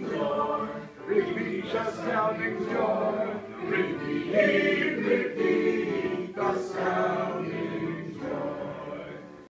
rejoice, reach us shouting joy.